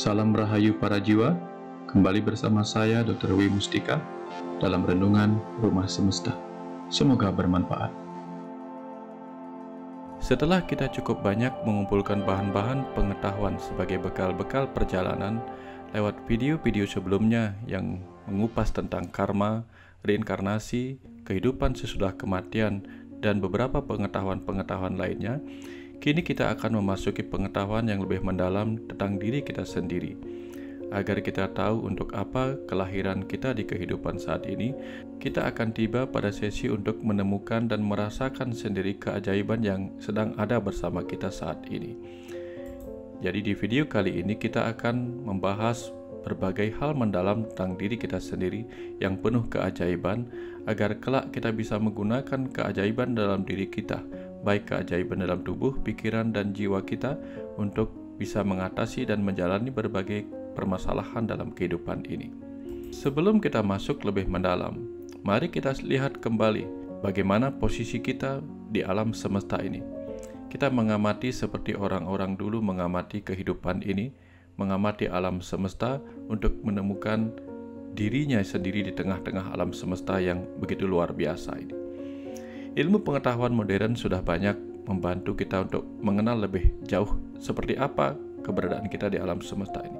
Salam Rahayu para jiwa, kembali bersama saya Dr. W. Mustika dalam Renungan Rumah Semesta. Semoga bermanfaat. Setelah kita cukup banyak mengumpulkan bahan-bahan pengetahuan sebagai bekal-bekal perjalanan lewat video-video sebelumnya yang mengupas tentang karma, reinkarnasi, kehidupan sesudah kematian, dan beberapa pengetahuan-pengetahuan lainnya, Kini kita akan memasuki pengetahuan yang lebih mendalam tentang diri kita sendiri. Agar kita tahu untuk apa kelahiran kita di kehidupan saat ini, kita akan tiba pada sesi untuk menemukan dan merasakan sendiri keajaiban yang sedang ada bersama kita saat ini. Jadi di video kali ini kita akan membahas berbagai hal mendalam tentang diri kita sendiri yang penuh keajaiban agar kelak kita bisa menggunakan keajaiban dalam diri kita baik keajaiban dalam tubuh, pikiran, dan jiwa kita untuk bisa mengatasi dan menjalani berbagai permasalahan dalam kehidupan ini. Sebelum kita masuk lebih mendalam, mari kita lihat kembali bagaimana posisi kita di alam semesta ini. Kita mengamati seperti orang-orang dulu mengamati kehidupan ini, mengamati alam semesta untuk menemukan dirinya sendiri di tengah-tengah alam semesta yang begitu luar biasa ini. Ilmu pengetahuan modern sudah banyak membantu kita untuk mengenal lebih jauh seperti apa keberadaan kita di alam semesta ini.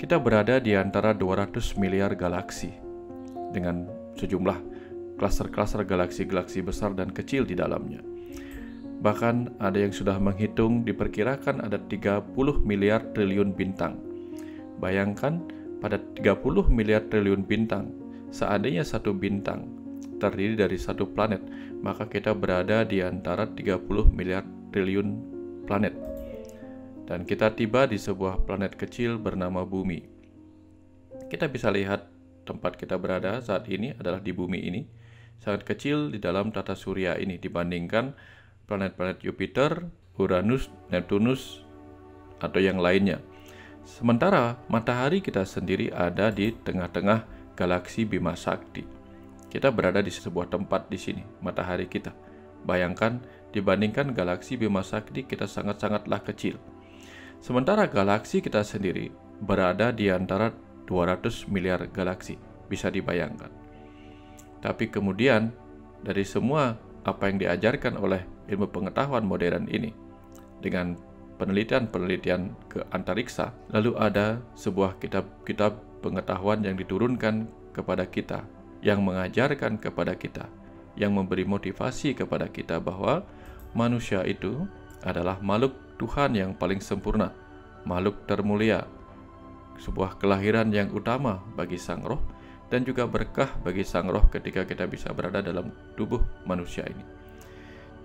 Kita berada di antara 200 miliar galaksi dengan sejumlah klaster-klaster galaksi-galaksi besar dan kecil di dalamnya. Bahkan ada yang sudah menghitung diperkirakan ada 30 miliar triliun bintang. Bayangkan pada 30 miliar triliun bintang, seandainya satu bintang terdiri dari satu planet, maka kita berada di antara 30 miliar triliun planet. Dan kita tiba di sebuah planet kecil bernama Bumi. Kita bisa lihat tempat kita berada saat ini adalah di Bumi ini, sangat kecil di dalam tata surya ini dibandingkan planet-planet Jupiter, Uranus, Neptunus, atau yang lainnya. Sementara matahari kita sendiri ada di tengah-tengah galaksi Bima Sakti. Kita berada di sebuah tempat di sini, matahari kita. Bayangkan, dibandingkan galaksi Bima Sakti, kita sangat-sangatlah kecil. Sementara galaksi kita sendiri berada di antara 200 miliar galaksi, bisa dibayangkan. Tapi kemudian, dari semua apa yang diajarkan oleh ilmu pengetahuan modern ini, dengan penelitian-penelitian ke antariksa, lalu ada sebuah kitab-kitab pengetahuan yang diturunkan kepada kita yang mengajarkan kepada kita, yang memberi motivasi kepada kita bahwa manusia itu adalah makhluk Tuhan yang paling sempurna, makhluk termulia, sebuah kelahiran yang utama bagi Sang Roh, dan juga berkah bagi Sang Roh ketika kita bisa berada dalam tubuh manusia ini.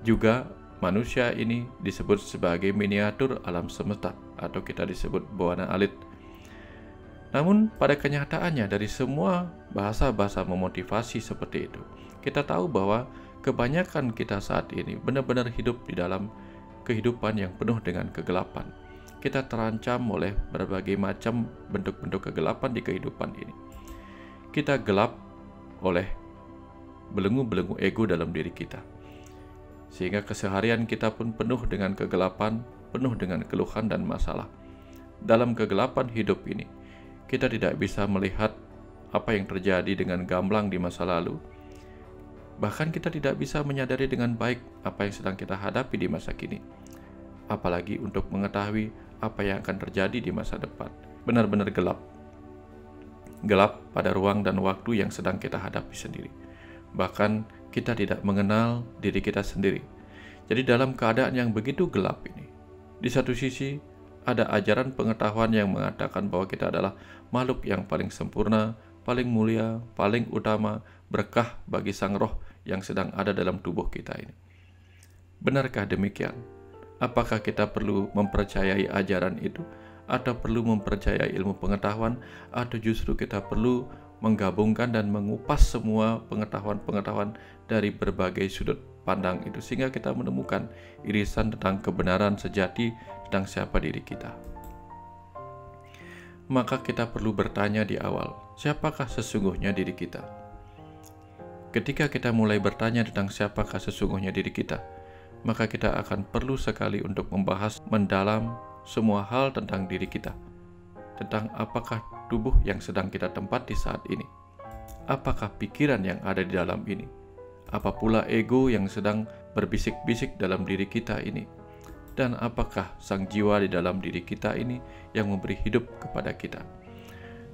Juga manusia ini disebut sebagai miniatur alam semesta atau kita disebut buana alit namun pada kenyataannya dari semua bahasa-bahasa memotivasi seperti itu, kita tahu bahwa kebanyakan kita saat ini benar-benar hidup di dalam kehidupan yang penuh dengan kegelapan. Kita terancam oleh berbagai macam bentuk-bentuk kegelapan di kehidupan ini. Kita gelap oleh belenggu-belenggu ego dalam diri kita. Sehingga keseharian kita pun penuh dengan kegelapan, penuh dengan keluhan dan masalah. Dalam kegelapan hidup ini, kita tidak bisa melihat apa yang terjadi dengan gamblang di masa lalu. Bahkan kita tidak bisa menyadari dengan baik apa yang sedang kita hadapi di masa kini. Apalagi untuk mengetahui apa yang akan terjadi di masa depan. Benar-benar gelap. Gelap pada ruang dan waktu yang sedang kita hadapi sendiri. Bahkan kita tidak mengenal diri kita sendiri. Jadi dalam keadaan yang begitu gelap ini, di satu sisi ada ajaran pengetahuan yang mengatakan bahwa kita adalah makhluk yang paling sempurna, paling mulia, paling utama, berkah bagi sang roh yang sedang ada dalam tubuh kita ini. Benarkah demikian? Apakah kita perlu mempercayai ajaran itu atau perlu mempercayai ilmu pengetahuan atau justru kita perlu menggabungkan dan mengupas semua pengetahuan-pengetahuan dari berbagai sudut pandang itu sehingga kita menemukan irisan tentang kebenaran sejati tentang siapa diri kita. Maka kita perlu bertanya di awal, siapakah sesungguhnya diri kita? Ketika kita mulai bertanya tentang siapakah sesungguhnya diri kita, maka kita akan perlu sekali untuk membahas mendalam semua hal tentang diri kita, tentang apakah tubuh yang sedang kita tempati saat ini. Apakah pikiran yang ada di dalam ini? Apa pula ego yang sedang berbisik-bisik dalam diri kita ini? Dan apakah sang jiwa di dalam diri kita ini yang memberi hidup kepada kita?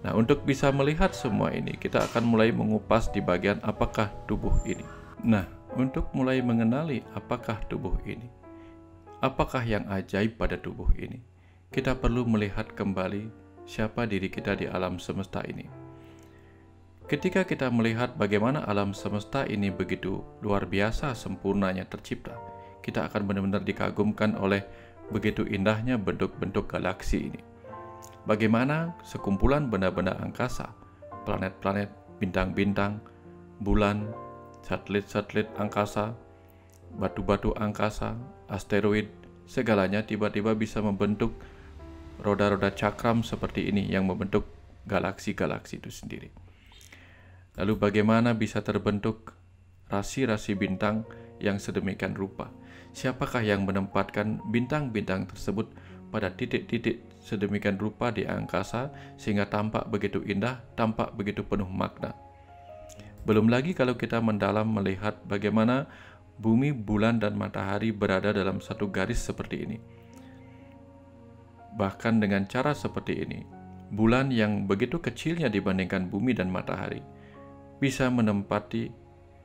Nah, untuk bisa melihat semua ini, kita akan mulai mengupas di bagian apakah tubuh ini. Nah, untuk mulai mengenali apakah tubuh ini, apakah yang ajaib pada tubuh ini, kita perlu melihat kembali siapa diri kita di alam semesta ini. Ketika kita melihat bagaimana alam semesta ini begitu luar biasa sempurnanya tercipta, kita akan benar-benar dikagumkan oleh begitu indahnya bentuk-bentuk galaksi ini. Bagaimana sekumpulan benda-benda angkasa, planet-planet, bintang-bintang, bulan, satelit-satelit angkasa, batu-batu angkasa, asteroid, segalanya tiba-tiba bisa membentuk roda-roda cakram seperti ini yang membentuk galaksi-galaksi itu sendiri. Lalu bagaimana bisa terbentuk rasi-rasi bintang yang sedemikian rupa? Siapakah yang menempatkan bintang-bintang tersebut pada titik-titik sedemikian rupa di angkasa sehingga tampak begitu indah, tampak begitu penuh makna? Belum lagi kalau kita mendalam melihat bagaimana bumi, bulan, dan matahari berada dalam satu garis seperti ini Bahkan dengan cara seperti ini, bulan yang begitu kecilnya dibandingkan bumi dan matahari bisa menempati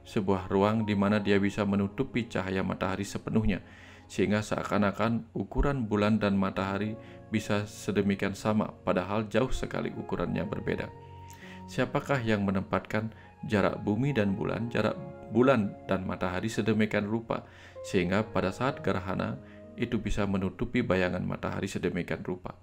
sebuah ruang di mana dia bisa menutupi cahaya matahari sepenuhnya, sehingga seakan-akan ukuran bulan dan matahari bisa sedemikian sama, padahal jauh sekali ukurannya berbeda. Siapakah yang menempatkan jarak bumi dan bulan, jarak bulan dan matahari sedemikian rupa, sehingga pada saat gerhana itu bisa menutupi bayangan matahari sedemikian rupa.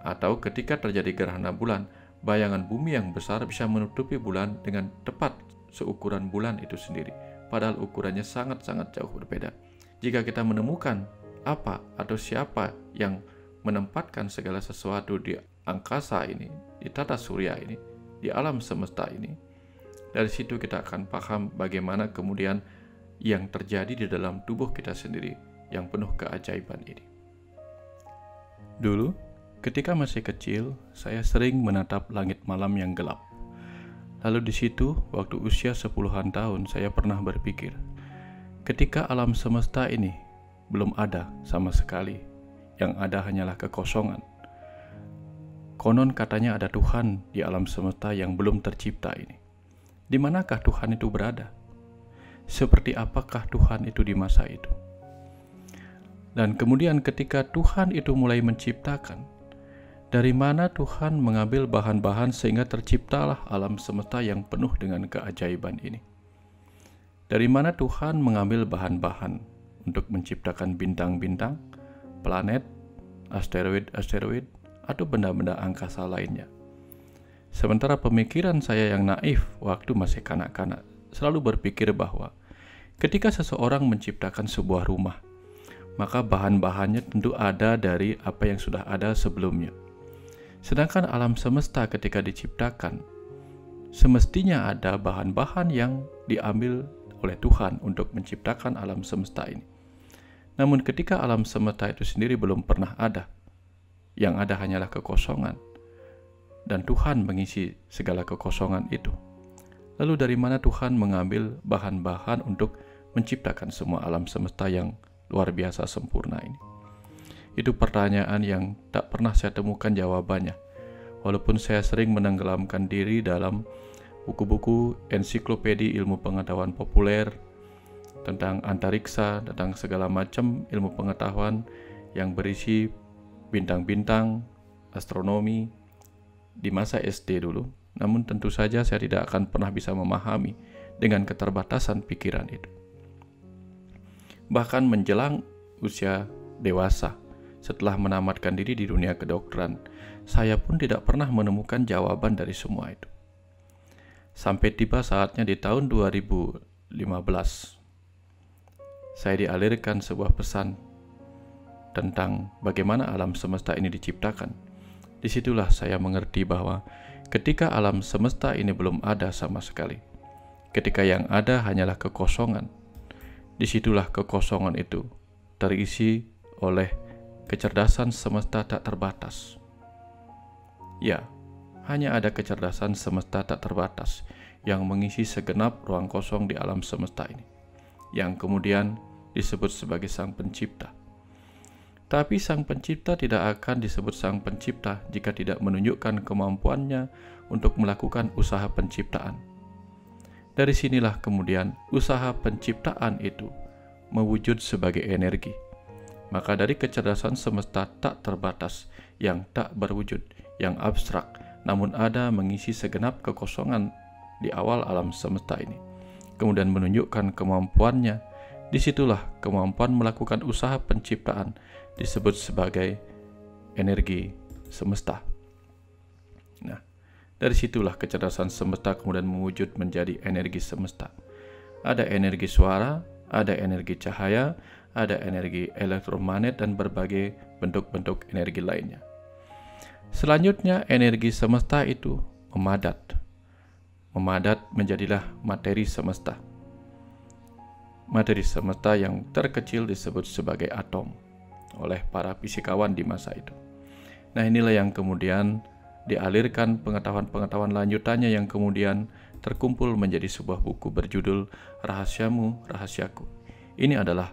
Atau ketika terjadi gerhana bulan, bayangan bumi yang besar bisa menutupi bulan dengan tepat seukuran bulan itu sendiri, padahal ukurannya sangat-sangat jauh berbeda. Jika kita menemukan apa atau siapa yang menempatkan segala sesuatu di angkasa ini, di tata surya ini, di alam semesta ini, dari situ kita akan paham bagaimana kemudian yang terjadi di dalam tubuh kita sendiri yang penuh keajaiban ini. Dulu, ketika masih kecil, saya sering menatap langit malam yang gelap. Lalu di situ, waktu usia sepuluhan tahun, saya pernah berpikir, ketika alam semesta ini belum ada sama sekali, yang ada hanyalah kekosongan. Konon katanya ada Tuhan di alam semesta yang belum tercipta ini. Di manakah Tuhan itu berada? Seperti apakah Tuhan itu di masa itu? Dan kemudian ketika Tuhan itu mulai menciptakan, dari mana Tuhan mengambil bahan-bahan sehingga terciptalah alam semesta yang penuh dengan keajaiban ini? Dari mana Tuhan mengambil bahan-bahan untuk menciptakan bintang-bintang, planet, asteroid-asteroid, atau benda-benda angkasa lainnya? Sementara pemikiran saya yang naif waktu masih kanak-kanak selalu berpikir bahwa ketika seseorang menciptakan sebuah rumah, maka bahan-bahannya tentu ada dari apa yang sudah ada sebelumnya. Sedangkan alam semesta ketika diciptakan, semestinya ada bahan-bahan yang diambil oleh Tuhan untuk menciptakan alam semesta ini. Namun ketika alam semesta itu sendiri belum pernah ada, yang ada hanyalah kekosongan, dan Tuhan mengisi segala kekosongan itu. Lalu dari mana Tuhan mengambil bahan-bahan untuk menciptakan semua alam semesta yang luar biasa sempurna ini? Itu pertanyaan yang tak pernah saya temukan jawabannya. Walaupun saya sering menenggelamkan diri dalam buku-buku ensiklopedi ilmu pengetahuan populer tentang antariksa, tentang segala macam ilmu pengetahuan yang berisi bintang-bintang, astronomi di masa SD dulu. Namun tentu saja saya tidak akan pernah bisa memahami dengan keterbatasan pikiran itu bahkan menjelang usia dewasa. Setelah menamatkan diri di dunia kedokteran, saya pun tidak pernah menemukan jawaban dari semua itu. Sampai tiba saatnya di tahun 2015, saya dialirkan sebuah pesan tentang bagaimana alam semesta ini diciptakan. Di situlah saya mengerti bahwa ketika alam semesta ini belum ada sama sekali, ketika yang ada hanyalah kekosongan, Di situlah kekosongan itu terisi oleh kecerdasan semesta tak terbatas. Ya, hanya ada kecerdasan semesta tak terbatas yang mengisi segenap ruang kosong di alam semesta ini, yang kemudian disebut sebagai Sang Pencipta. Tapi Sang Pencipta tidak akan disebut Sang Pencipta jika tidak menunjukkan kemampuannya untuk melakukan usaha penciptaan. Dari sinilah kemudian usaha penciptaan itu mewujud sebagai energi. Maka dari kecerdasan semesta tak terbatas yang tak berwujud, yang abstrak, namun ada mengisi segenap kekosongan di awal alam semesta ini. Kemudian menunjukkan kemampuannya, di situlah kemampuan melakukan usaha penciptaan disebut sebagai energi semesta. Nah, dari situlah kecerdasan semesta kemudian mewujud menjadi energi semesta. Ada energi suara, ada energi cahaya, ada energi elektromagnet dan berbagai bentuk-bentuk energi lainnya. Selanjutnya energi semesta itu memadat. Memadat menjadilah materi semesta. Materi semesta yang terkecil disebut sebagai atom oleh para fisikawan di masa itu. Nah, inilah yang kemudian dialirkan pengetahuan-pengetahuan lanjutannya yang kemudian terkumpul menjadi sebuah buku berjudul Rahasiamu, Rahasiaku. Ini adalah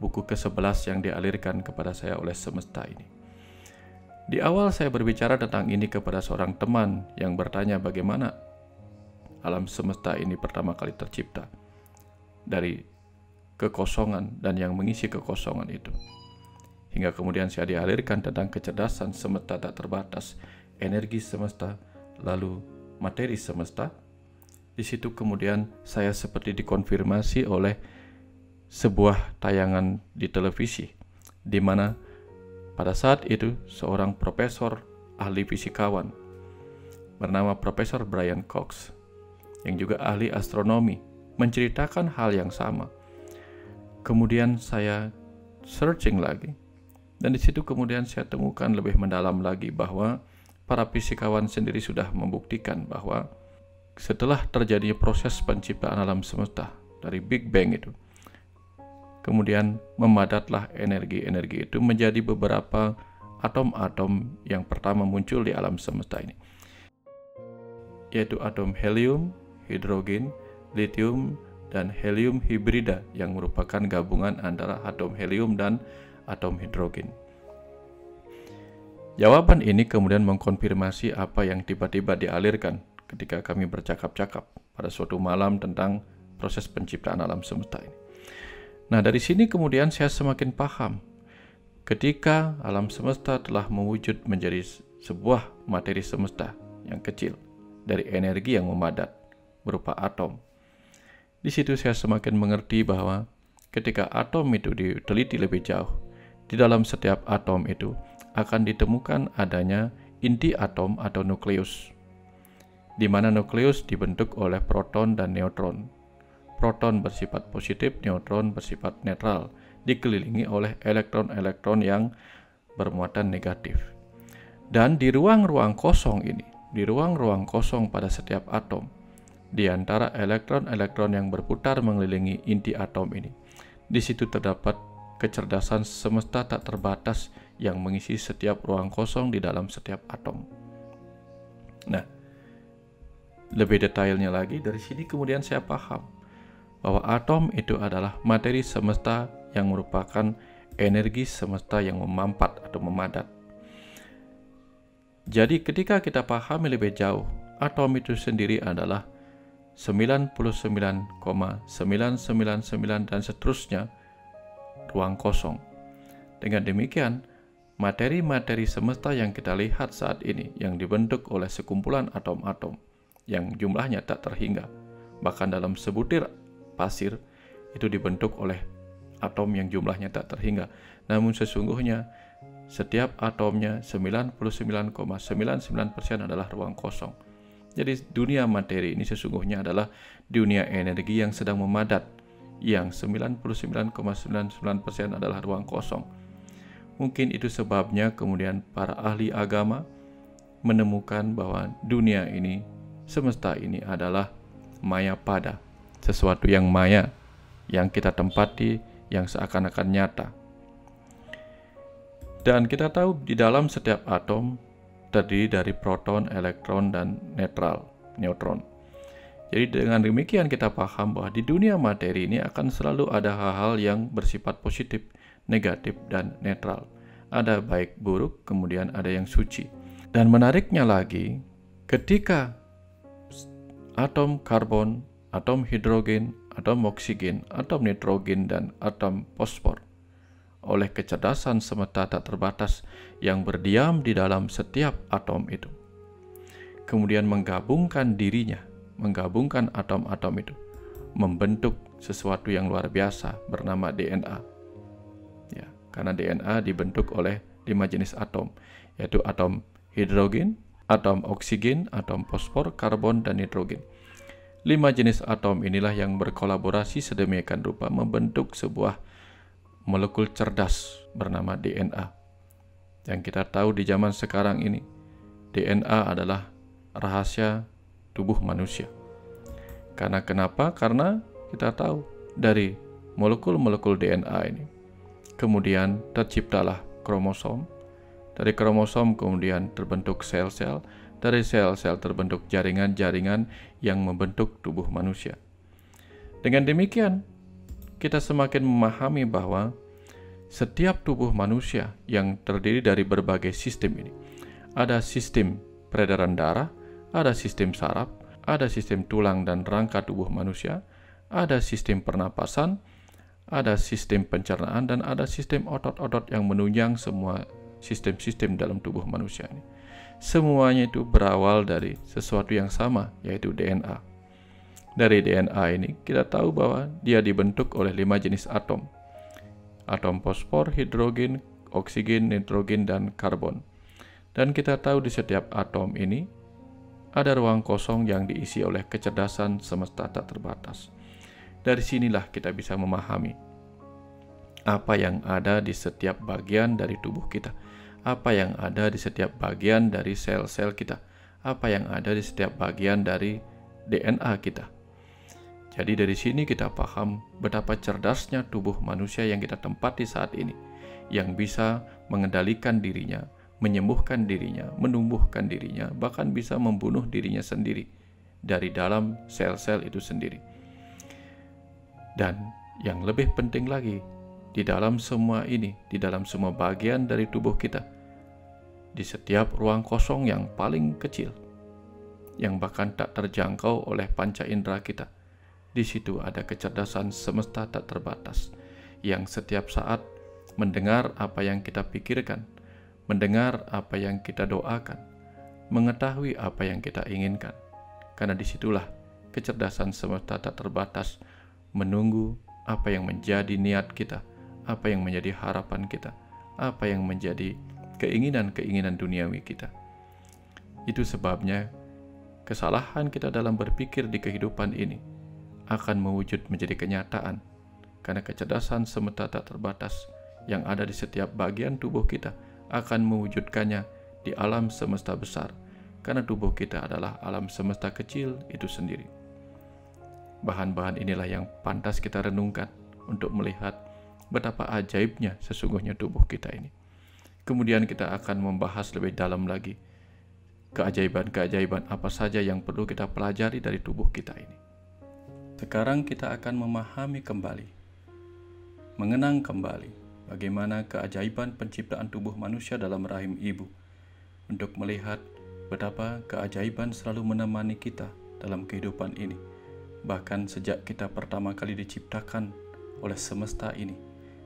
buku ke-11 yang dialirkan kepada saya oleh semesta ini. Di awal saya berbicara tentang ini kepada seorang teman yang bertanya bagaimana alam semesta ini pertama kali tercipta dari kekosongan dan yang mengisi kekosongan itu. Hingga kemudian saya dialirkan tentang kecerdasan semesta tak terbatas energi semesta, lalu materi semesta. Di situ kemudian saya seperti dikonfirmasi oleh sebuah tayangan di televisi, di mana pada saat itu seorang profesor ahli fisikawan bernama Profesor Brian Cox yang juga ahli astronomi menceritakan hal yang sama. Kemudian saya searching lagi dan di situ kemudian saya temukan lebih mendalam lagi bahwa para fisikawan sendiri sudah membuktikan bahwa setelah terjadi proses penciptaan alam semesta dari Big Bang itu, kemudian memadatlah energi-energi itu menjadi beberapa atom-atom yang pertama muncul di alam semesta ini, yaitu atom helium, hidrogen, lithium, dan helium hibrida yang merupakan gabungan antara atom helium dan atom hidrogen. Jawaban ini kemudian mengkonfirmasi apa yang tiba-tiba dialirkan ketika kami bercakap-cakap pada suatu malam tentang proses penciptaan alam semesta ini. Nah, dari sini kemudian saya semakin paham ketika alam semesta telah mewujud menjadi sebuah materi semesta yang kecil dari energi yang memadat berupa atom. Di situ saya semakin mengerti bahwa ketika atom itu diteliti lebih jauh, di dalam setiap atom itu akan ditemukan adanya inti atom atau nukleus, di mana nukleus dibentuk oleh proton dan neutron. Proton bersifat positif, neutron bersifat netral, dikelilingi oleh elektron-elektron yang bermuatan negatif. Dan di ruang-ruang kosong ini, di ruang-ruang kosong pada setiap atom, di antara elektron-elektron yang berputar mengelilingi inti atom ini, di situ terdapat kecerdasan semesta tak terbatas yang mengisi setiap ruang kosong di dalam setiap atom. Nah, lebih detailnya lagi dari sini kemudian saya paham bahwa atom itu adalah materi semesta yang merupakan energi semesta yang memampat atau memadat. Jadi ketika kita pahami lebih jauh, atom itu sendiri adalah 99,999 dan seterusnya ruang kosong. Dengan demikian, materi-materi semesta yang kita lihat saat ini yang dibentuk oleh sekumpulan atom-atom yang jumlahnya tak terhingga, bahkan dalam sebutir pasir itu dibentuk oleh atom yang jumlahnya tak terhingga. Namun sesungguhnya setiap atomnya 99,99% adalah ruang kosong. Jadi dunia materi ini sesungguhnya adalah dunia energi yang sedang memadat, yang 99,99% adalah ruang kosong Mungkin itu sebabnya kemudian para ahli agama menemukan bahwa dunia ini, semesta ini adalah maya pada, sesuatu yang maya, yang kita tempati, yang seakan-akan nyata. Dan kita tahu di dalam setiap atom terdiri dari proton, elektron, dan netral, neutron. Jadi dengan demikian kita paham bahwa di dunia materi ini akan selalu ada hal-hal yang bersifat positif, negatif, dan netral. Ada baik buruk, kemudian ada yang suci. Dan menariknya lagi, ketika atom karbon, atom hidrogen, atom oksigen, atom nitrogen, dan atom fosfor oleh kecerdasan semesta tak terbatas yang berdiam di dalam setiap atom itu. Kemudian menggabungkan dirinya menggabungkan atom-atom itu, membentuk sesuatu yang luar biasa bernama DNA. Karena DNA dibentuk oleh lima jenis atom, yaitu atom hidrogen, atom oksigen, atom fosfor, karbon, dan nitrogen. Lima jenis atom inilah yang berkolaborasi sedemikian rupa membentuk sebuah molekul cerdas bernama DNA. Yang kita tahu di zaman sekarang ini, DNA adalah rahasia tubuh manusia. Karena kenapa? Karena kita tahu dari molekul-molekul DNA ini. Kemudian terciptalah kromosom. Dari kromosom kemudian terbentuk sel-sel. Dari sel-sel terbentuk jaringan-jaringan yang membentuk tubuh manusia. Dengan demikian, kita semakin memahami bahwa setiap tubuh manusia yang terdiri dari berbagai sistem ini ada sistem peredaran darah, ada sistem saraf, ada sistem tulang dan rangka tubuh manusia, ada sistem pernapasan, ada sistem pencernaan, dan ada sistem otot-otot yang menunjang semua sistem-sistem dalam tubuh manusia ini. Semuanya itu berawal dari sesuatu yang sama, yaitu DNA. Dari DNA ini, kita tahu bahwa dia dibentuk oleh lima jenis atom. Atom fosfor, hidrogen, oksigen, nitrogen, dan karbon. Dan kita tahu di setiap atom ini ada ruang kosong yang diisi oleh kecerdasan semesta tak terbatas. Dari sinilah kita bisa memahami apa yang ada di setiap bagian dari tubuh kita, apa yang ada di setiap bagian dari sel-sel kita, apa yang ada di setiap bagian dari DNA kita. Jadi dari sini kita paham betapa cerdasnya tubuh manusia yang kita tempati saat ini, yang bisa mengendalikan dirinya, menyembuhkan dirinya, menumbuhkan dirinya, bahkan bisa membunuh dirinya sendiri dari dalam sel-sel itu sendiri. Dan yang lebih penting lagi, di dalam semua ini, di dalam semua bagian dari tubuh kita, di setiap ruang kosong yang paling kecil, yang bahkan tak terjangkau oleh panca indera kita, di situ ada kecerdasan semesta tak terbatas, yang setiap saat mendengar apa yang kita pikirkan, mendengar apa yang kita doakan, mengetahui apa yang kita inginkan. Karena di situlah kecerdasan semesta tak terbatas menunggu apa yang menjadi niat kita, apa yang menjadi harapan kita, apa yang menjadi keinginan-keinginan duniawi kita. Itu sebabnya kesalahan kita dalam berpikir di kehidupan ini akan mewujud menjadi kenyataan karena kecerdasan semesta tak terbatas yang ada di setiap bagian tubuh kita akan mewujudkannya di alam semesta besar, karena tubuh kita adalah alam semesta kecil itu sendiri. Bahan-bahan inilah yang pantas kita renungkan untuk melihat betapa ajaibnya sesungguhnya tubuh kita ini. Kemudian kita akan membahas lebih dalam lagi keajaiban-keajaiban apa saja yang perlu kita pelajari dari tubuh kita ini. Sekarang kita akan memahami kembali, mengenang kembali bagaimana keajaiban penciptaan tubuh manusia dalam rahim ibu, untuk melihat betapa keajaiban selalu menemani kita dalam kehidupan ini, bahkan sejak kita pertama kali diciptakan oleh semesta ini,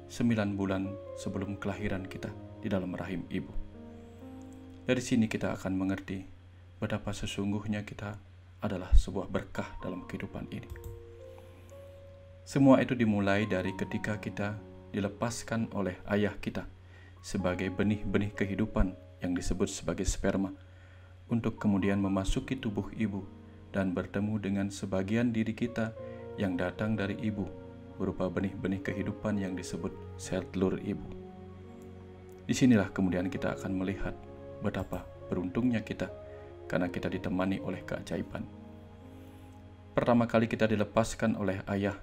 sembilan bulan sebelum kelahiran kita di dalam rahim ibu. Dari sini kita akan mengerti betapa sesungguhnya kita adalah sebuah berkah dalam kehidupan ini. Semua itu dimulai dari ketika kita dilepaskan oleh ayah kita sebagai benih-benih kehidupan yang disebut sebagai sperma untuk kemudian memasuki tubuh ibu dan bertemu dengan sebagian diri kita yang datang dari ibu berupa benih-benih kehidupan yang disebut sel telur ibu. Di sinilah kemudian kita akan melihat betapa beruntungnya kita karena kita ditemani oleh keajaiban. Pertama kali kita dilepaskan oleh ayah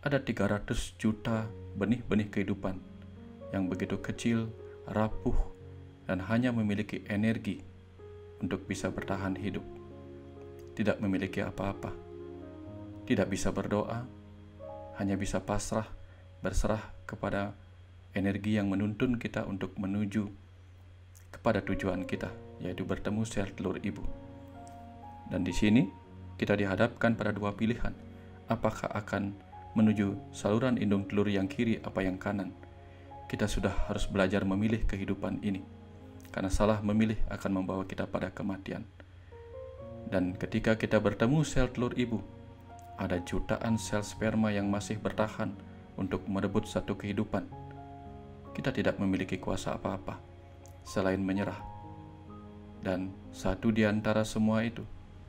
ada 300 juta benih-benih kehidupan yang begitu kecil, rapuh, dan hanya memiliki energi untuk bisa bertahan hidup, tidak memiliki apa-apa, tidak bisa berdoa, hanya bisa pasrah, berserah kepada energi yang menuntun kita untuk menuju kepada tujuan kita, yaitu bertemu sel telur ibu. Dan di sini kita dihadapkan pada dua pilihan. Apakah akan menuju saluran indung telur yang kiri apa yang kanan? Kita sudah harus belajar memilih kehidupan ini. Karena salah memilih akan membawa kita pada kematian. Dan ketika kita bertemu sel telur ibu, ada jutaan sel sperma yang masih bertahan untuk merebut satu kehidupan. Kita tidak memiliki kuasa apa-apa selain menyerah. Dan satu di antara semua itu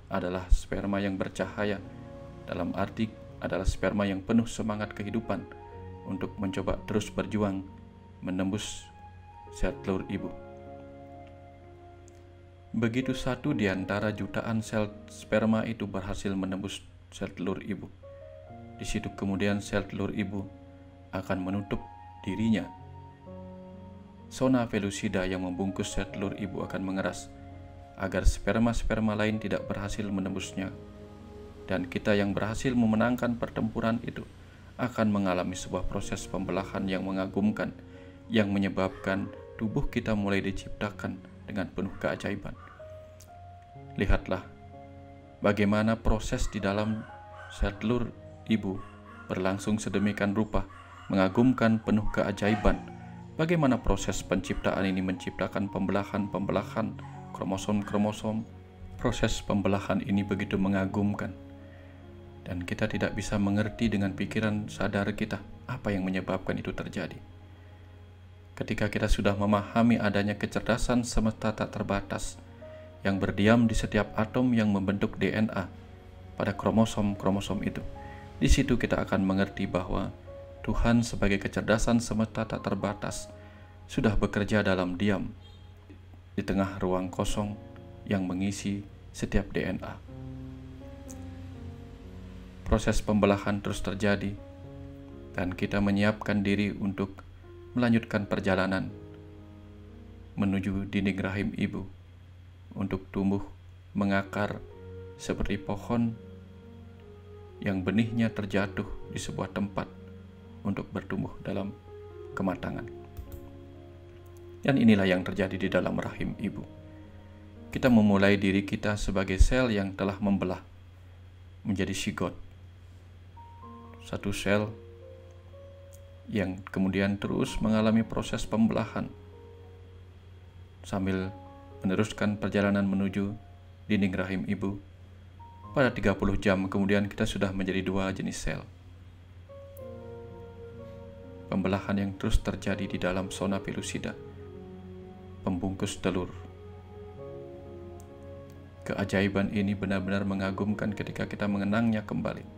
adalah sperma yang bercahaya, dalam arti adalah sperma yang penuh semangat kehidupan untuk mencoba terus berjuang menembus sel telur ibu. Begitu satu di antara jutaan sel sperma itu berhasil menembus sel telur ibu. Di situ kemudian sel telur ibu akan menutup dirinya. Sona velusida yang membungkus sel telur ibu akan mengeras agar sperma-sperma lain tidak berhasil menembusnya. Dan kita yang berhasil memenangkan pertempuran itu akan mengalami sebuah proses pembelahan yang mengagumkan yang menyebabkan tubuh kita mulai diciptakan dengan penuh keajaiban. Lihatlah bagaimana proses di dalam sel telur ibu berlangsung sedemikian rupa, mengagumkan penuh keajaiban. Bagaimana proses penciptaan ini menciptakan pembelahan-pembelahan kromosom-kromosom, proses pembelahan ini begitu mengagumkan. Dan kita tidak bisa mengerti dengan pikiran sadar kita apa yang menyebabkan itu terjadi. Ketika kita sudah memahami adanya kecerdasan semesta tak terbatas yang berdiam di setiap atom yang membentuk DNA pada kromosom-kromosom itu, di situ kita akan mengerti bahwa Tuhan sebagai kecerdasan semesta tak terbatas sudah bekerja dalam diam di tengah ruang kosong yang mengisi setiap DNA. Proses pembelahan terus terjadi, dan kita menyiapkan diri untuk melanjutkan perjalanan menuju dinding rahim ibu untuk tumbuh mengakar seperti pohon yang benihnya terjatuh di sebuah tempat untuk bertumbuh dalam kematangan. Dan inilah yang terjadi di dalam rahim ibu. Kita memulai diri kita sebagai sel yang telah membelah menjadi sigot. Satu sel yang kemudian terus mengalami proses pembelahan sambil meneruskan perjalanan menuju dinding rahim ibu. Pada 30 jam kemudian kita sudah menjadi dua jenis sel. Pembelahan yang terus terjadi di dalam zona pelusida pembungkus telur. Keajaiban ini benar-benar mengagumkan ketika kita mengenangnya kembali.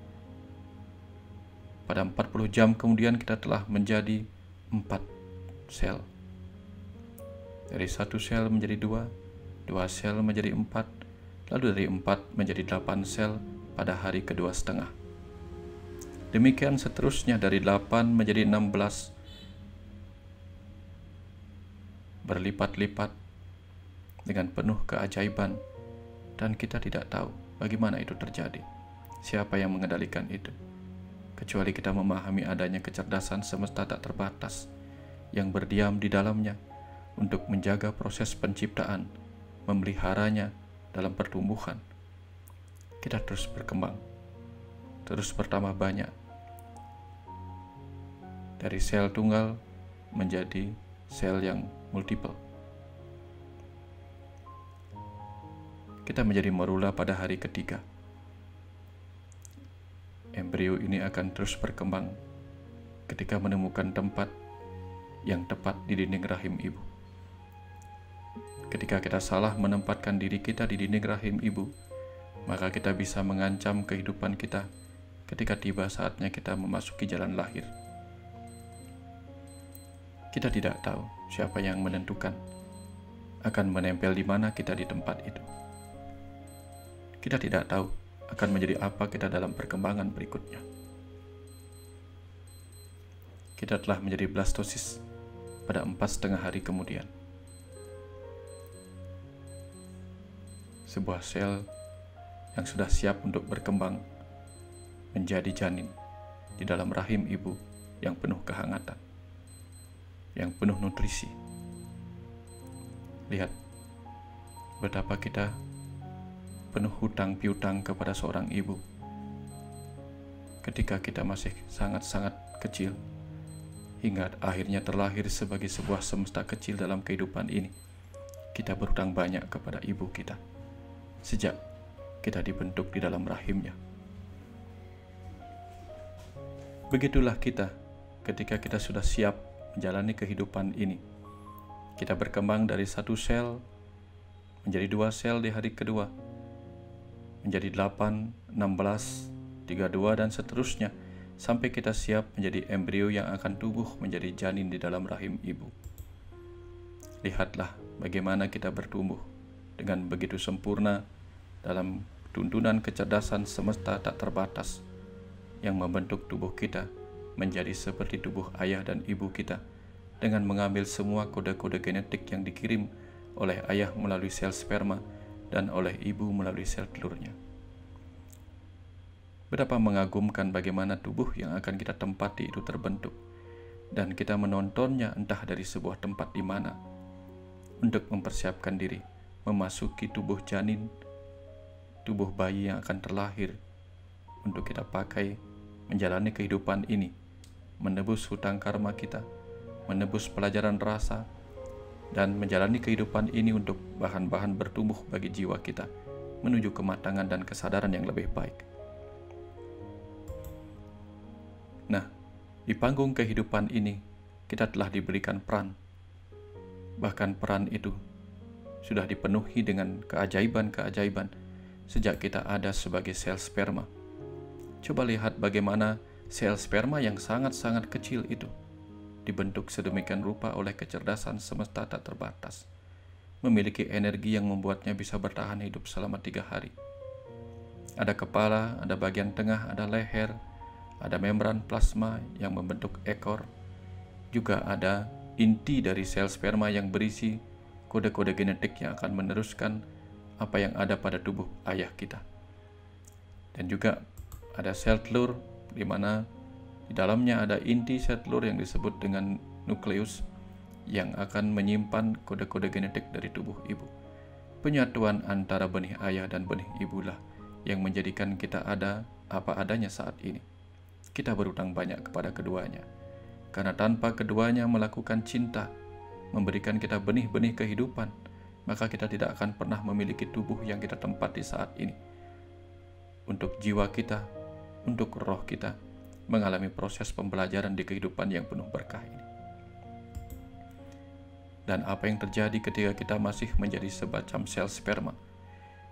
Pada 40 jam kemudian kita telah menjadi empat sel. Dari satu sel menjadi dua, dua sel menjadi empat, lalu dari empat menjadi delapan sel pada hari kedua setengah. Demikian seterusnya dari delapan menjadi enam belas berlipat-lipat dengan penuh keajaiban dan kita tidak tahu bagaimana itu terjadi. Siapa yang mengendalikan itu? Kecuali kita memahami adanya kecerdasan semesta tak terbatas yang berdiam di dalamnya untuk menjaga proses penciptaan, memeliharanya dalam pertumbuhan. Kita terus berkembang, terus bertambah banyak. Dari sel tunggal menjadi sel yang multiple. Kita menjadi morula pada hari ketiga. Embrio ini akan terus berkembang ketika menemukan tempat yang tepat di dinding rahim ibu. Ketika kita salah menempatkan diri kita di dinding rahim ibu, maka kita bisa mengancam kehidupan kita ketika tiba saatnya kita memasuki jalan lahir. Kita tidak tahu siapa yang menentukan akan menempel di mana kita di tempat itu. Kita tidak tahu akan menjadi apa kita dalam perkembangan berikutnya. Kita telah menjadi blastosis pada empat setengah hari kemudian. sebuah sel yang sudah siap untuk berkembang menjadi janin di dalam rahim ibu yang penuh kehangatan, yang penuh nutrisi. Lihat betapa kita penuh hutang piutang kepada seorang ibu ketika kita masih sangat-sangat kecil hingga akhirnya terlahir sebagai sebuah semesta kecil dalam kehidupan ini. Kita berhutang banyak kepada ibu kita sejak kita dibentuk di dalam rahimnya. Begitulah kita ketika kita sudah siap menjalani kehidupan ini. Kita berkembang dari satu sel menjadi dua sel di hari kedua, menjadi delapan, enam belas, tiga dua dan seterusnya sampai kita siap menjadi embrio yang akan tumbuh menjadi janin di dalam rahim ibu. Lihatlah bagaimana kita bertumbuh dengan begitu sempurna dalam tuntunan kecerdasan semesta tak terbatas yang membentuk tubuh kita menjadi seperti tubuh ayah dan ibu kita dengan mengambil semua kode-kode genetik yang dikirim oleh ayah melalui sel sperma dan oleh ibu melalui sel telurnya. Betapa mengagumkan bagaimana tubuh yang akan kita tempati itu terbentuk, dan kita menontonnya entah dari sebuah tempat di mana, untuk mempersiapkan diri memasuki tubuh janin, tubuh bayi yang akan terlahir, untuk kita pakai menjalani kehidupan ini, menebus hutang karma kita, menebus pelajaran rasa, dan menjalani kehidupan ini untuk bahan-bahan bertumbuh bagi jiwa kita menuju kematangan dan kesadaran yang lebih baik. Nah, di panggung kehidupan ini, kita telah diberikan peran. Bahkan peran itu sudah dipenuhi dengan keajaiban-keajaiban sejak kita ada sebagai sel sperma. Coba lihat bagaimana sel sperma yang sangat-sangat kecil itu dibentuk sedemikian rupa oleh kecerdasan semesta tak terbatas, memiliki energi yang membuatnya bisa bertahan hidup selama tiga hari. Ada kepala, ada bagian tengah, ada leher, ada membran plasma yang membentuk ekor, juga ada inti dari sel sperma yang berisi kode-kode genetik yang akan meneruskan apa yang ada pada tubuh ayah kita. Dan juga ada sel telur di mana di dalamnya ada inti sel telur yang disebut dengan nukleus yang akan menyimpan kode-kode genetik dari tubuh ibu. Penyatuan antara benih ayah dan benih ibulah yang menjadikan kita ada apa adanya saat ini kita berutang banyak kepada keduanya. Karena tanpa keduanya melakukan cinta, memberikan kita benih-benih kehidupan, maka kita tidak akan pernah memiliki tubuh yang kita tempati saat ini. Untuk jiwa kita, untuk roh kita, mengalami proses pembelajaran di kehidupan yang penuh berkah ini. Dan apa yang terjadi ketika kita masih menjadi semacam sel sperma?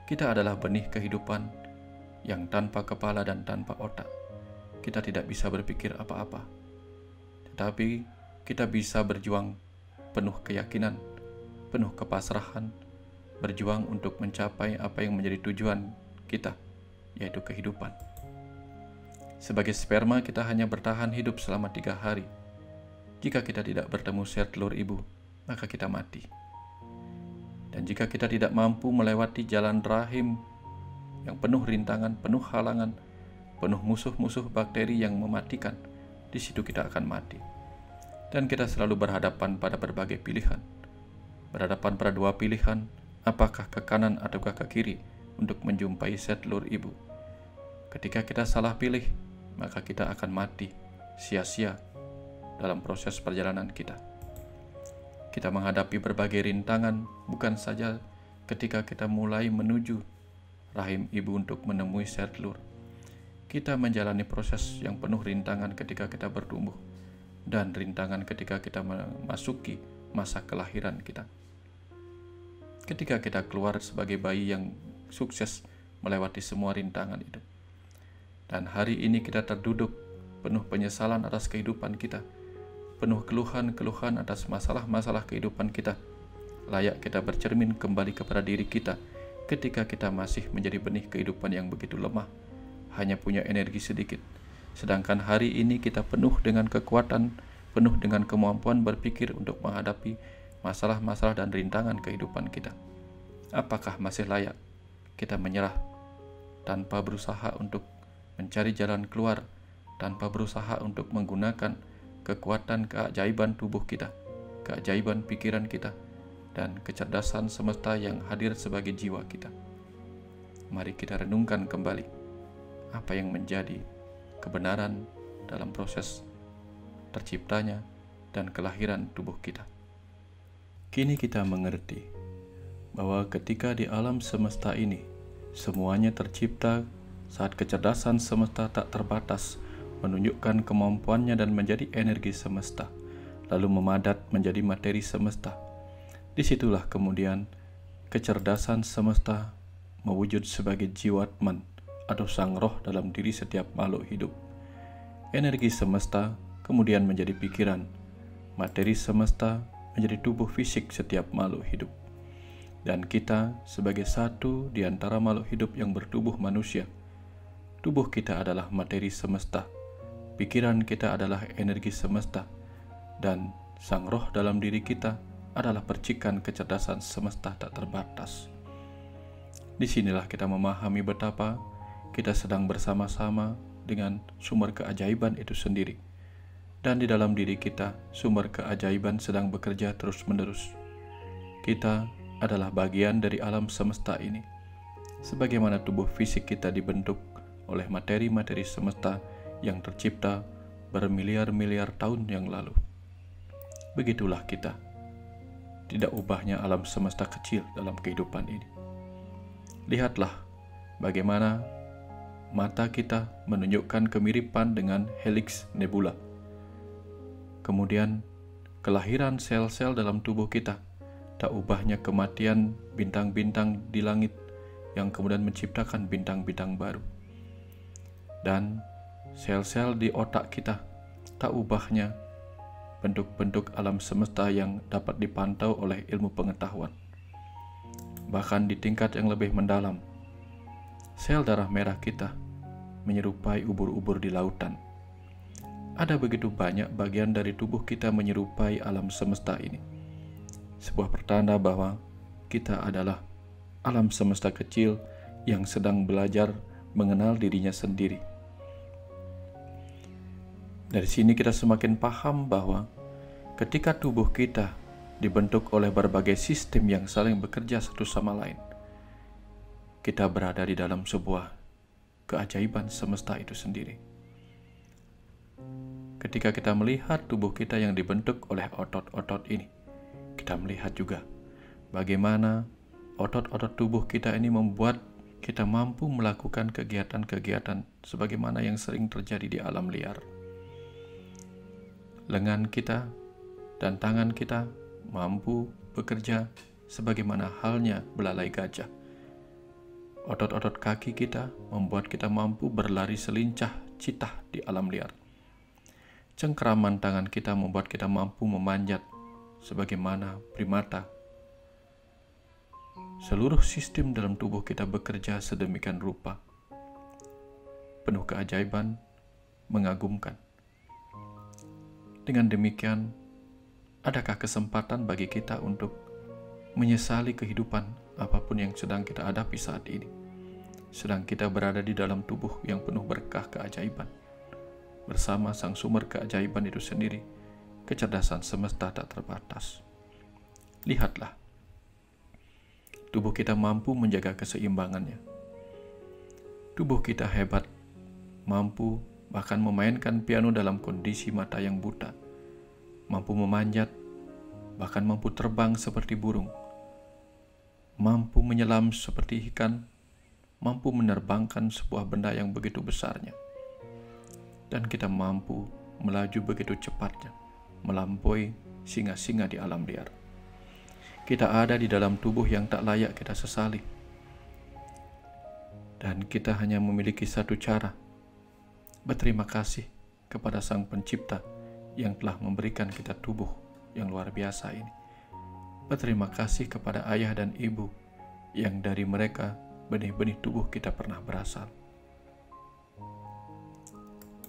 Kita adalah benih kehidupan yang tanpa kepala dan tanpa otak kita tidak bisa berpikir apa-apa. Tetapi kita bisa berjuang penuh keyakinan, penuh kepasrahan, berjuang untuk mencapai apa yang menjadi tujuan kita, yaitu kehidupan. Sebagai sperma, kita hanya bertahan hidup selama tiga hari. Jika kita tidak bertemu sel telur ibu, maka kita mati. Dan jika kita tidak mampu melewati jalan rahim yang penuh rintangan, penuh halangan, penuh musuh-musuh bakteri yang mematikan, di situ kita akan mati. Dan kita selalu berhadapan pada berbagai pilihan. Berhadapan pada dua pilihan, apakah ke kanan ataukah ke kiri untuk menjumpai set lur ibu. Ketika kita salah pilih, maka kita akan mati sia-sia dalam proses perjalanan kita. Kita menghadapi berbagai rintangan bukan saja ketika kita mulai menuju rahim ibu untuk menemui set lur, kita menjalani proses yang penuh rintangan ketika kita bertumbuh dan rintangan ketika kita memasuki masa kelahiran kita. Ketika kita keluar sebagai bayi yang sukses melewati semua rintangan itu. Dan hari ini kita terduduk penuh penyesalan atas kehidupan kita, penuh keluhan-keluhan atas masalah-masalah kehidupan kita. Layak kita bercermin kembali kepada diri kita ketika kita masih menjadi benih kehidupan yang begitu lemah hanya punya energi sedikit. Sedangkan hari ini kita penuh dengan kekuatan, penuh dengan kemampuan berpikir untuk menghadapi masalah-masalah dan rintangan kehidupan kita. Apakah masih layak kita menyerah tanpa berusaha untuk mencari jalan keluar, tanpa berusaha untuk menggunakan kekuatan keajaiban tubuh kita, keajaiban pikiran kita, dan kecerdasan semesta yang hadir sebagai jiwa kita. Mari kita renungkan kembali apa yang menjadi kebenaran dalam proses terciptanya dan kelahiran tubuh kita. Kini kita mengerti bahwa ketika di alam semesta ini semuanya tercipta saat kecerdasan semesta tak terbatas menunjukkan kemampuannya dan menjadi energi semesta, lalu memadat menjadi materi semesta. Di situlah kemudian kecerdasan semesta mewujud sebagai jiwatman atau sang roh dalam diri setiap makhluk hidup. Energi semesta kemudian menjadi pikiran, materi semesta menjadi tubuh fisik setiap makhluk hidup. Dan kita sebagai satu di antara makhluk hidup yang bertubuh manusia, tubuh kita adalah materi semesta Pikiran kita adalah energi semesta, dan sang roh dalam diri kita adalah percikan kecerdasan semesta tak terbatas. Di sinilah kita memahami betapa kita sedang bersama-sama dengan sumber keajaiban itu sendiri. Dan di dalam diri kita, sumber keajaiban sedang bekerja terus-menerus. Kita adalah bagian dari alam semesta ini. Sebagaimana tubuh fisik kita dibentuk oleh materi-materi semesta yang tercipta bermiliar-miliar tahun yang lalu. Begitulah kita, tidak ubahnya alam semesta kecil dalam kehidupan ini. Lihatlah bagaimana mata kita menunjukkan kemiripan dengan helix nebula. Kemudian, kelahiran sel-sel dalam tubuh kita tak ubahnya kematian bintang-bintang di langit yang kemudian menciptakan bintang-bintang baru. Dan sel-sel di otak kita, tak ubahnya bentuk-bentuk alam semesta yang dapat dipantau oleh ilmu pengetahuan. Bahkan di tingkat yang lebih mendalam, sel darah merah kita menyerupai ubur-ubur di lautan. Ada begitu banyak bagian dari tubuh kita menyerupai alam semesta ini. Sebuah pertanda bahwa kita adalah alam semesta kecil yang sedang belajar mengenal dirinya sendiri. Dari sini kita semakin paham bahwa ketika tubuh kita dibentuk oleh berbagai sistem yang saling bekerja satu sama lain, kita berada di dalam sebuah keajaiban semesta itu sendiri. Ketika kita melihat tubuh kita yang dibentuk oleh otot-otot ini, kita melihat juga bagaimana otot-otot tubuh kita ini membuat kita mampu melakukan kegiatan-kegiatan sebagaimana yang sering terjadi di alam liar lengan kita dan tangan kita mampu bekerja sebagaimana halnya belalai gajah. Otot-otot kaki kita membuat kita mampu berlari selincah citah di alam liar. Cengkeraman tangan kita membuat kita mampu memanjat sebagaimana primata. Seluruh sistem dalam tubuh kita bekerja sedemikian rupa. Penuh keajaiban, mengagumkan. Dengan demikian, adakah kesempatan bagi kita untuk menyesali kehidupan apa pun yang sedang kita hadapi saat ini? Sedang kita berada di dalam tubuh yang penuh berkah keajaiban. Bersama sang sumber keajaiban itu sendiri, kecerdasan semesta tak terbatas. Lihatlah, tubuh kita mampu menjaga keseimbangannya. Tubuh kita hebat, mampu bahkan memainkan piano dalam kondisi mata yang buta, mampu memanjat, bahkan mampu terbang seperti burung, mampu menyelam seperti ikan, mampu menerbangkan sebuah benda yang begitu besarnya. Dan kita mampu melaju begitu cepatnya, melampaui singa-singa di alam liar. Kita ada di dalam tubuh yang tak layak kita sesali. Dan kita hanya memiliki satu cara berterima kasih kepada Sang Pencipta yang telah memberikan kita tubuh yang luar biasa ini. Berterima kasih kepada ayah dan ibu yang dari mereka benih-benih tubuh kita pernah berasal.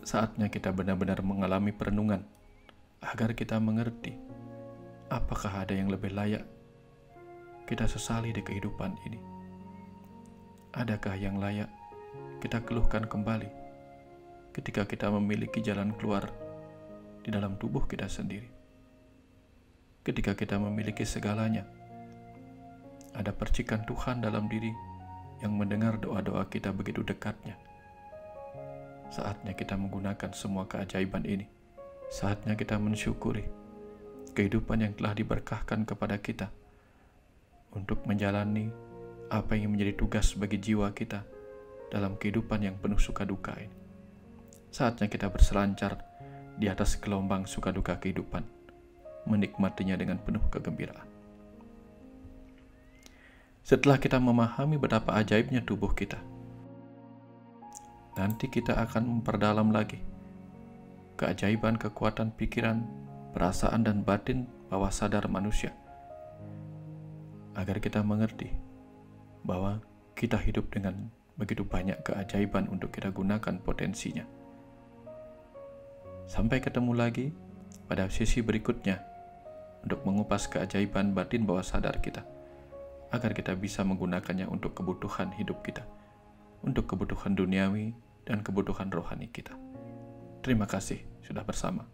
Saatnya kita benar-benar mengalami perenungan agar kita mengerti apakah ada yang lebih layak kita sesali di kehidupan ini. adakah yang layak kita keluhkan kembali ketika kita memiliki jalan keluar di dalam tubuh kita sendiri? Ketika kita memiliki segalanya, ada percikan Tuhan dalam diri yang mendengar doa-doa kita begitu dekatnya. Saatnya kita menggunakan semua keajaiban ini. Saatnya kita mensyukuri kehidupan yang telah diberkahkan kepada kita untuk menjalani apa yang menjadi tugas bagi jiwa kita dalam kehidupan yang penuh suka duka ini. Saatnya kita berselancar di atas gelombang suka duka kehidupan, menikmatinya dengan penuh kegembiraan. Setelah kita memahami betapa ajaibnya tubuh kita, nanti kita akan memperdalam lagi keajaiban kekuatan pikiran, perasaan, dan batin bawah sadar manusia, agar kita mengerti bahwa kita hidup dengan begitu banyak keajaiban untuk kita gunakan potensinya. Sampai ketemu lagi pada sesi berikutnya untuk mengupas keajaiban batin bawah sadar kita, agar kita bisa menggunakannya untuk kebutuhan hidup kita, untuk kebutuhan duniawi dan kebutuhan rohani kita. Terima kasih sudah bersama.